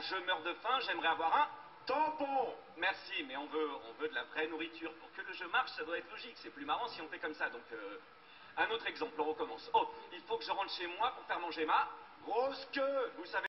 je meurs de faim, j'aimerais avoir un Tampon Merci, mais on veut, on veut de la vraie nourriture. Pour que le jeu marche, ça doit être logique. C'est plus marrant si on fait comme ça. Donc, euh, un autre exemple, on recommence. Oh, il faut que je rentre chez moi pour faire manger ma Grosse queue Vous savez